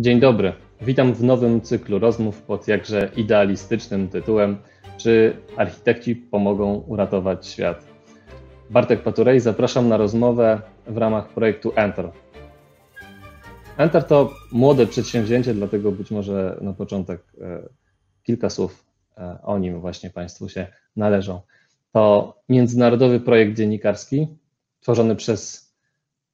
Dzień dobry. Witam w nowym cyklu rozmów pod jakże idealistycznym tytułem Czy architekci pomogą uratować świat? Bartek Paturej, zapraszam na rozmowę w ramach projektu Enter. Enter to młode przedsięwzięcie, dlatego być może na początek e, kilka słów e, o nim właśnie Państwu się należą. To międzynarodowy projekt dziennikarski tworzony przez,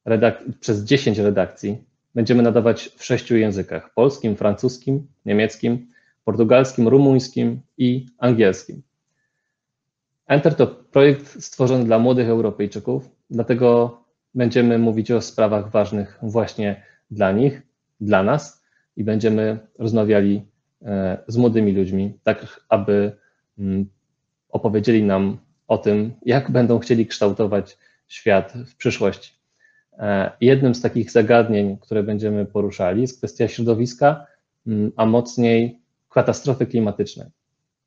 redak- przez 10 redakcji będziemy nadawać w sześciu językach: polskim, francuskim, niemieckim, portugalskim, rumuńskim i angielskim. Enter to projekt stworzony dla młodych Europejczyków, dlatego będziemy mówić o sprawach ważnych właśnie dla nich, dla nas i będziemy rozmawiali e, z młodymi ludźmi, tak aby mm, opowiedzieli nam o tym, jak będą chcieli kształtować świat w przyszłości. E, jednym z takich zagadnień, które będziemy poruszali, jest kwestia środowiska, mm, a mocniej katastrofy klimatycznej.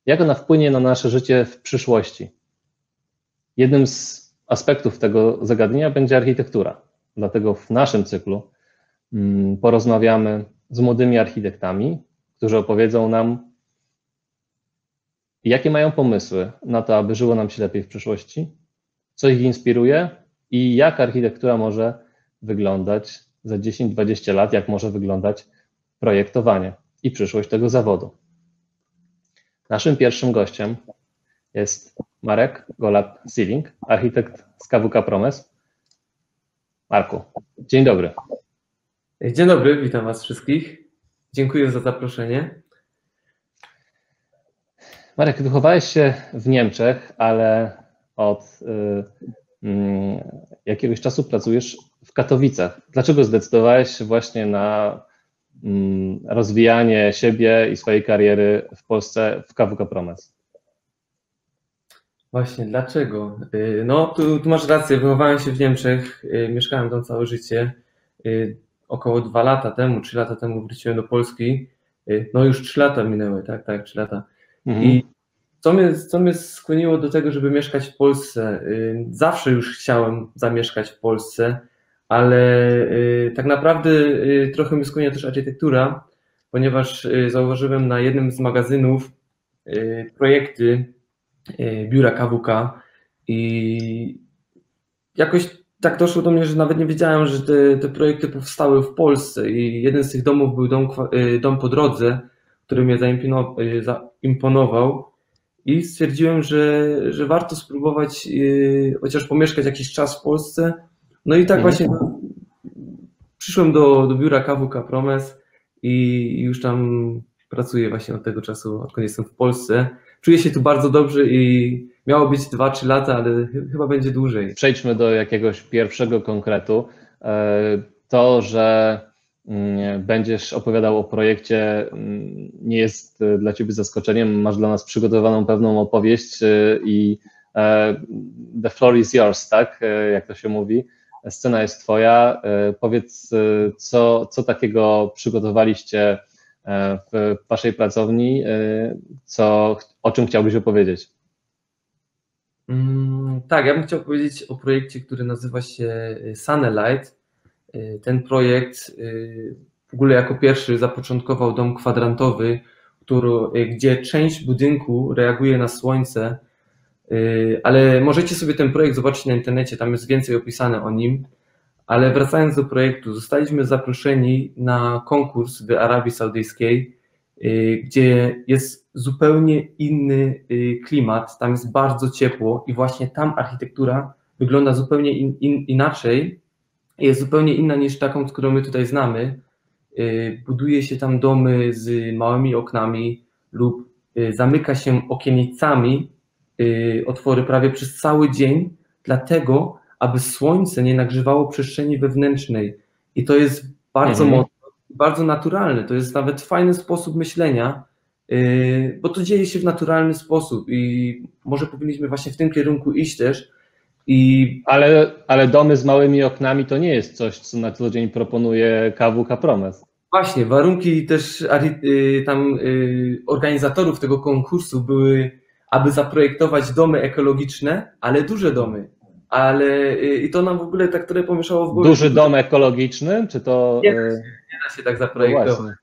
Jak ona wpłynie na nasze życie w przyszłości? Jednym z aspektów tego zagadnienia będzie architektura. Dlatego w naszym cyklu mm, porozmawiamy z młodymi architektami, którzy opowiedzą nam, jakie mają pomysły na to, aby żyło nam się lepiej w przyszłości, co ich inspiruje i jak architektura może wyglądać za 10-20 lat, jak może wyglądać projektowanie i przyszłość tego zawodu. Naszym pierwszym gościem jest Marek Golab-Sealing, architekt z KWK Promes. Marku, dzień dobry. Dzień dobry, witam Was wszystkich. Dziękuję za zaproszenie. Marek, wychowałeś się w Niemczech, ale od y, jakiegoś czasu pracujesz w Katowicach. Dlaczego zdecydowałeś się właśnie na mm, rozwijanie siebie i swojej kariery w Polsce w KWK Promes? Właśnie, dlaczego? Y, no, tu, tu, masz rację, wychowałem się w Niemczech, y, mieszkałem tam całe życie. Y, około dwa lata temu, trzy lata temu wróciłem do Polski. No już trzy lata minęły, tak, tak, trzy lata. Mhm. I co mnie, co mnie skłoniło do tego, żeby mieszkać w Polsce? Y, zawsze już chciałem zamieszkać w Polsce, ale y, tak naprawdę y, trochę mnie skłoniła też architektura, ponieważ zauważyłem na jednym z magazynów projekty biura KWK i jakoś tak doszło do mnie, że nawet nie wiedziałem, że te, te projekty powstały w Polsce i jeden z tych domów był dom, dom po drodze, który mnie zaimponował i stwierdziłem, że, że warto spróbować yy, chociaż pomieszkać jakiś czas w Polsce. No i tak mhm. właśnie przyszłem do, do biura KWK Promes i już tam pracuję właśnie od tego czasu, odkąd jestem w Polsce. Czuję się tu bardzo dobrze i miało być 2-3 lata, ale chyba będzie dłużej. Przejdźmy do jakiegoś pierwszego konkretu. E, to, że będziesz opowiadał o projekcie, mm, nie jest e, dla Ciebie zaskoczeniem. Masz dla nas przygotowaną pewną opowieść e, i e, the floor is yours, tak? Jak to się mówi. Scena jest Twoja. Powiedz, co, co takiego przygotowaliście w Waszej pracowni, co, o czym chciałbyś opowiedzieć? Mm, tak, ja bym chciał powiedzieć o projekcie, który nazywa się Sunlight ten projekt y, w ogóle jako pierwszy zapoczątkował dom kwadrantowy, który, y, gdzie część budynku reaguje na słońce, ale możecie sobie ten projekt zobaczyć na internecie, tam jest więcej opisane o nim. Ale wracając do projektu, zostaliśmy zaproszeni na konkurs w Arabii Saudyjskiej, gdzie jest zupełnie inny klimat, tam jest bardzo ciepło i właśnie tam architektura wygląda zupełnie in, in, inaczej jest zupełnie inna niż taką, którą my tutaj znamy. Y, buduje się tam domy z małymi oknami lub y, zamyka się okienicami y, otwory prawie przez cały dzień, dlatego aby słońce nie nagrzewało przestrzeni wewnętrznej. I to jest bardzo mhm. mocno, bardzo naturalne. To jest nawet fajny sposób myślenia, bo to dzieje się w naturalny sposób i może powinniśmy właśnie w tym kierunku iść też, i... Ale, ale domy z małymi oknami to nie jest coś, co na co dzień proponuje KWK Promes. Właśnie, warunki też y, tam y, organizatorów tego konkursu były, aby zaprojektować domy ekologiczne, ale duże domy. Ale y, i to nam w ogóle tak trochę pomieszało w głowie. Duży dom ekologiczny, czy to. Nie, da się tak zaprojektować. No,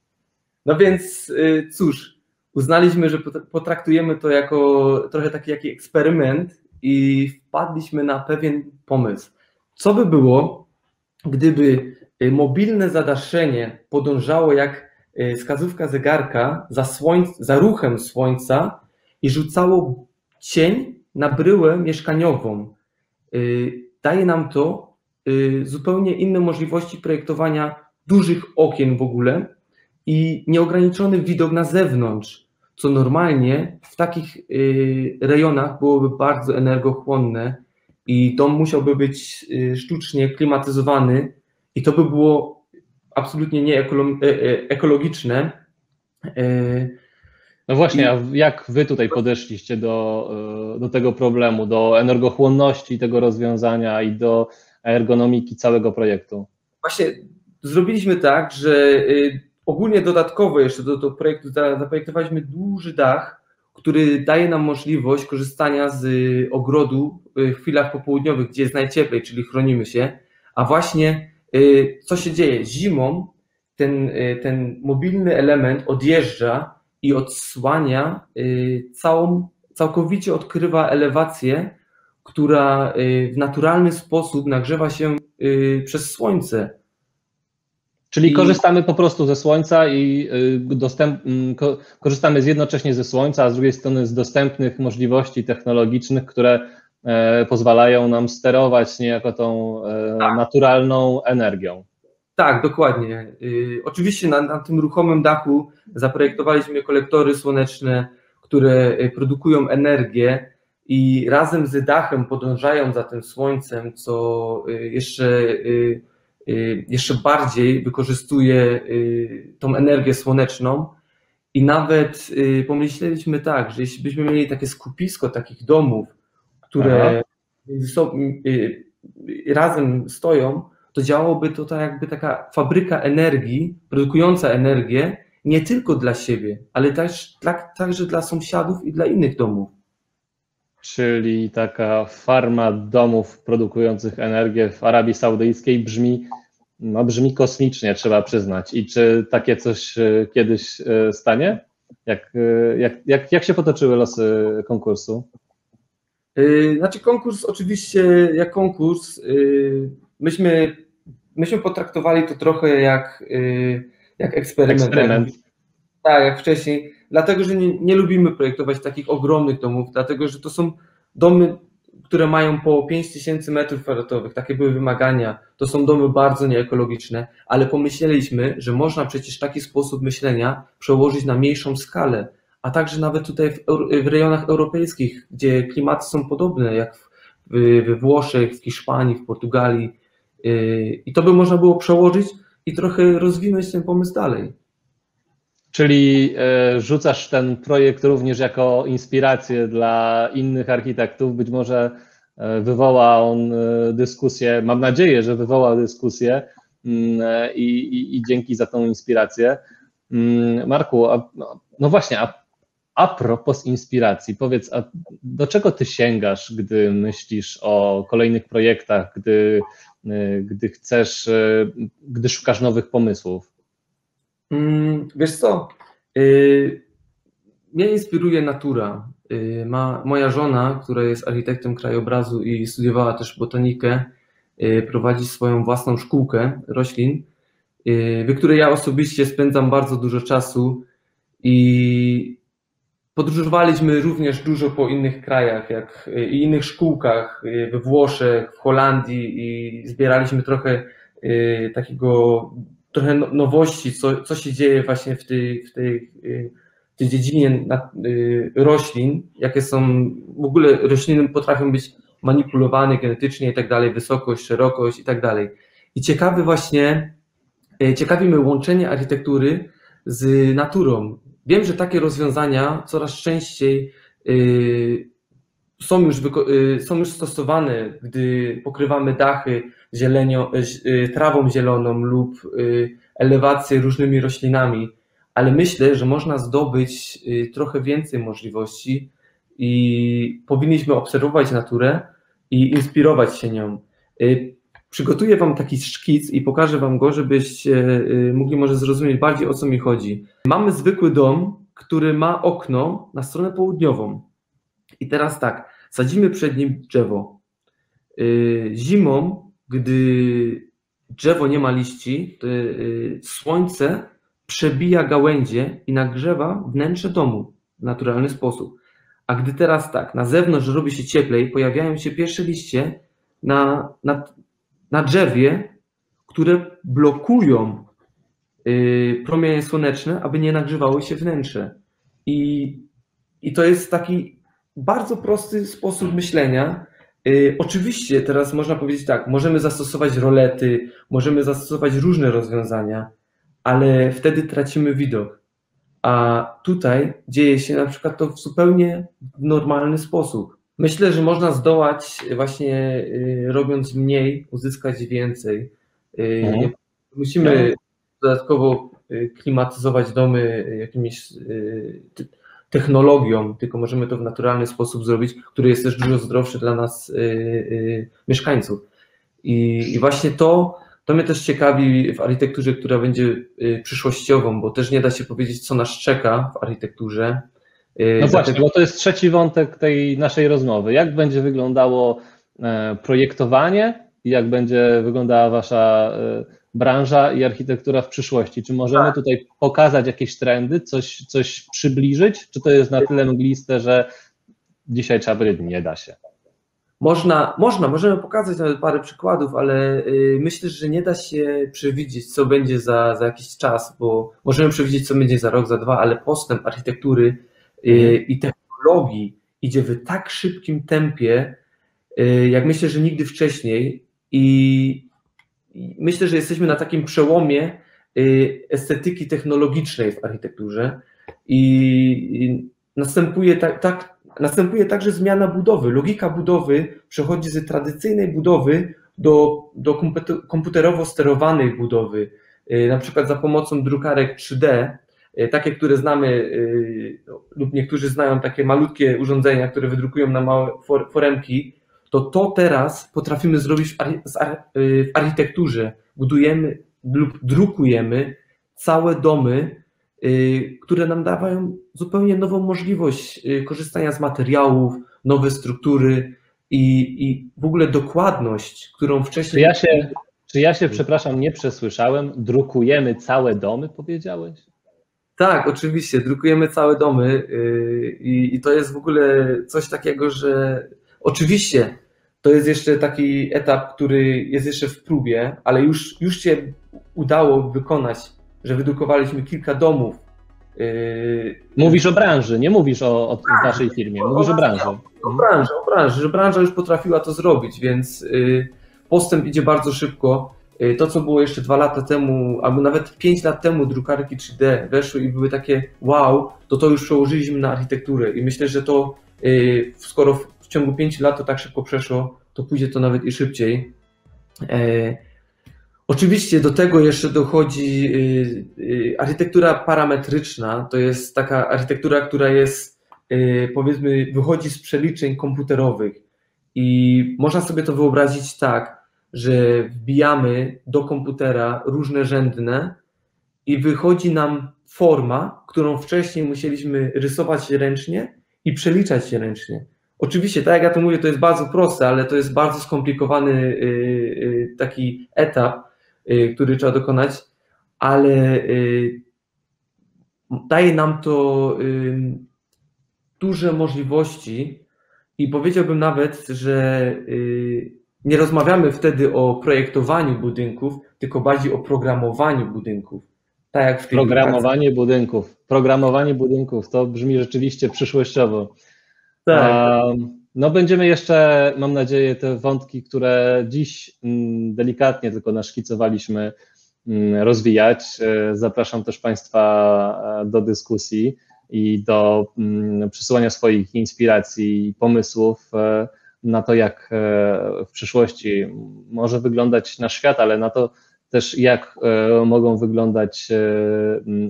no więc cóż, uznaliśmy, że potraktujemy to jako trochę taki jaki eksperyment i wpadliśmy na pewien pomysł. Co by było, gdyby mobilne zadaszenie podążało jak wskazówka zegarka za, słońc, za ruchem słońca i rzucało cień na bryłę mieszkaniową. Daje nam to zupełnie inne możliwości projektowania dużych okien w ogóle i nieograniczony widok na zewnątrz, co normalnie w takich rejonach byłoby bardzo energochłonne i dom musiałby być sztucznie klimatyzowany i to by było absolutnie nieekologiczne. No właśnie, a jak wy tutaj podeszliście do, do tego problemu, do energochłonności tego rozwiązania i do ergonomiki całego projektu? Właśnie zrobiliśmy tak, że y, ogólnie dodatkowo jeszcze do, do projektu zaprojektowaliśmy duży dach, który daje nam możliwość korzystania z ogrodu w chwilach popołudniowych, gdzie jest najcieplej, czyli chronimy się, a właśnie y, co się dzieje? Zimą ten, y, ten mobilny element odjeżdża i odsłania całą, całkowicie odkrywa elewację, która w naturalny sposób nagrzewa się przez słońce. Czyli I... korzystamy po prostu ze słońca i y, dostęp, mm, korzystamy jednocześnie ze słońca, a z drugiej strony z dostępnych możliwości technologicznych, które e, pozwalają nam sterować niejako tą e, tak. naturalną energią. Tak, dokładnie. Y, oczywiście na, na tym ruchomym dachu zaprojektowaliśmy kolektory słoneczne, które y, produkują energię i razem z dachem podążają za tym słońcem, co jeszcze jeszcze bardziej wykorzystuje y, tą energię słoneczną. I nawet y, pomyśleliśmy tak, że jeśli byśmy mieli takie skupisko takich domów, które razem stoją, to działałoby to tak jakby taka fabryka energii, produkująca energię nie tylko dla siebie, ale też, także dla sąsiadów i dla innych domów. Czyli taka farma domów produkujących energię w Arabii Saudyjskiej brzmi, no brzmi kosmicznie, trzeba przyznać. I czy takie coś e, kiedyś e, stanie? Jak, e, jak, jak, jak się potoczyły losy konkursu? Znaczy konkurs oczywiście jak konkurs, myśmy, myśmy potraktowali to trochę jak, jak eksperyment. eksperyment. Tak, jak wcześniej dlatego że nie, nie lubimy projektować takich ogromnych domów, dlatego że to są domy, które mają po 5000 metrów kwadratowych, takie były wymagania. To są domy bardzo nieekologiczne, ale pomyśleliśmy, że można przecież taki sposób myślenia przełożyć na mniejszą skalę, a także nawet tutaj w, w rejonach europejskich, gdzie klimaty są podobne, jak w, we Włoszech, w Hiszpanii, w Portugalii. Yy, I to by można było przełożyć i trochę rozwinąć ten pomysł dalej. Czyli e, rzucasz ten projekt również jako inspirację dla innych architektów. Być może e, wywoła on e, dyskusję, mam nadzieję, że wywoła dyskusję mm, i, i, i dzięki za tą inspirację. Mm, Marku, a, no, no właśnie, a, a propos inspiracji, powiedz, do czego ty sięgasz, gdy myślisz o kolejnych projektach, gdy, gdy chcesz, gdy szukasz nowych pomysłów? Mm, wiesz co, y, mnie inspiruje natura. Y, ma, moja żona, która jest architektem krajobrazu i studiowała też botanikę, y, prowadzi swoją własną szkółkę roślin, w której ja osobiście spędzam bardzo dużo czasu i podróżowaliśmy również dużo po innych krajach, jak i innych szkółkach we Włoszech, w Holandii i zbieraliśmy trochę takiego trochę no, nowości, co, co się dzieje właśnie w tej, w tej, y, w tej dziedzinie y, roślin, jakie są, w ogóle rośliny potrafią być manipulowane genetycznie i tak dalej, wysokość, szerokość i tak dalej. I ciekawy właśnie, y, ciekawi mnie łączenie architektury z naturą. Wiem, że takie rozwiązania coraz częściej są już, są już stosowane, gdy pokrywamy dachy zielenio, y, trawą zieloną lub y, elewację różnymi roślinami, ale myślę, że można zdobyć y, trochę więcej możliwości i powinniśmy obserwować naturę i inspirować się nią. przygotuję Wam taki szkic i pokażę Wam go, żebyście mogli może zrozumieć bardziej o co mi chodzi. Mamy zwykły dom, który ma okno na stronę południową. I teraz tak, sadzimy przed nim drzewo. Zimą, gdy drzewo nie ma liści, słońce przebija gałęzie i nagrzewa wnętrze domu w naturalny sposób. A gdy teraz tak, na zewnątrz robi się cieplej, pojawiają się pierwsze liście na, na, na drzewie, które blokują yy, promienie słoneczne, aby nie nagrzewało się wnętrze. I, I to jest taki bardzo prosty sposób myślenia. Yy, oczywiście teraz można powiedzieć tak, możemy zastosować rolety, możemy zastosować różne rozwiązania, ale wtedy tracimy widok. A tutaj dzieje się na przykład to w zupełnie normalny sposób. Myślę, że można zdołać właśnie y, robiąc mniej, uzyskać więcej. Y, mhm. Musimy dodatkowo y, klimatyzować domy jakimiś technologią, tylko możemy to w naturalny sposób zrobić, który jest też dużo zdrowszy dla nas mieszkańców. I, i właśnie to to mnie też ciekawi w architekturze, która będzie y, przyszłościową, bo też nie da się powiedzieć, co nas czeka w architekturze. Y, no właśnie, bo to jest trzeci wątek tej naszej rozmowy. Jak będzie wyglądało e, projektowanie i jak będzie wyglądała wasza e, branża i architektura w przyszłości? Czy możemy tak. tutaj pokazać jakieś trendy, coś, coś przybliżyć, czy to jest na tyle mgliste, że dzisiaj trzeba powiedzieć, nie da się? Można, można, możemy pokazać nawet parę przykładów, ale y, myślę, że nie da się przewidzieć, co będzie za, za jakiś czas, bo możemy przewidzieć, co będzie za rok, za dwa, ale postęp architektury y, mhm. i technologii idzie w tak szybkim tempie, y, jak myślę, że nigdy wcześniej. I myślę, że jesteśmy na takim przełomie estetyki technologicznej w architekturze i następuje tak, tak Następuje także zmiana budowy. Logika budowy przechodzi z tradycyjnej budowy do, do komputerowo sterowanej budowy, y, na przykład za pomocą drukarek 3D, y, takie, które znamy, y, lub niektórzy znają takie malutkie urządzenia, które wydrukują na małe foremki, to to teraz potrafimy zrobić w architekturze. Budujemy lub drukujemy całe domy Y, które nam dawają zupełnie nową możliwość y, korzystania z materiałów, nowe struktury i, i w ogóle dokładność, którą wcześniej. Czy ja, się, czy ja się, przepraszam, nie przesłyszałem? Drukujemy całe domy, powiedziałeś? Tak, oczywiście, drukujemy całe domy y, i, i to jest w ogóle coś takiego, że oczywiście to jest jeszcze taki etap, który jest jeszcze w próbie, ale już, już się udało wykonać że wydrukowaliśmy kilka domów. Yy, mówisz o branży, nie mówisz o, o waszej firmie, mówisz o, o branży. O branży, o branży, że branża już potrafiła to zrobić, więc yy, postęp idzie bardzo szybko. Yy, to, co było jeszcze dwa lata temu, albo nawet pięć lat temu, drukarki 3D weszły i były takie wow, to to już przełożyliśmy na architekturę. I myślę, że to skoro w ciągu pięciu lat to tak szybko przeszło, to pójdzie to nawet i szybciej. Oczywiście do tego jeszcze dochodzi y, y, architektura parametryczna. To jest taka architektura, która jest, y, powiedzmy, wychodzi z przeliczeń komputerowych. I można sobie to wyobrazić tak, że wbijamy do komputera różne rzędne i wychodzi nam forma, którą wcześniej musieliśmy rysować ręcznie i przeliczać ręcznie. Oczywiście, tak jak ja to mówię, to jest bardzo proste, ale to jest bardzo skomplikowany taki etap, Y, który trzeba dokonać, ale y, daje nam to y, duże możliwości i powiedziałbym nawet, że nie rozmawiamy wtedy o projektowaniu budynków, tylko bardziej o programowaniu budynków. Tak jak w Programowanie budynków. Programowanie budynków to brzmi rzeczywiście przyszłościowo. Tak. No będziemy jeszcze, mam nadzieję, te wątki, które dziś mm, delikatnie tylko naszkicowaliśmy, mm, rozwijać. E, zapraszam też Państwa e, do dyskusji i do mm, przesyłania swoich inspiracji i pomysłów e, na to, jak w przyszłości może wyglądać nasz świat, ale na to też, jak mogą wyglądać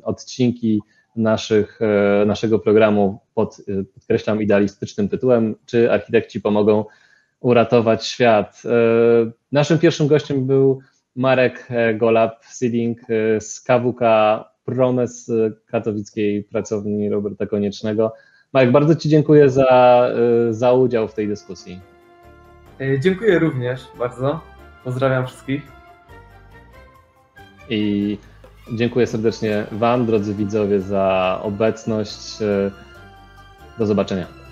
odcinki naszych, naszego programu pod, podkreślam, idealistycznym tytułem, czy architekci pomogą uratować świat. E, naszym pierwszym gościem był Marek Golab, Seeding z KWK Promes katowickiej pracowni Roberta Koniecznego. Marek, bardzo Ci dziękuję za, za udział w tej dyskusji. Dziękuję również bardzo. Pozdrawiam wszystkich. I dziękuję serdecznie Wam, drodzy widzowie, za obecność. Do zobaczenia.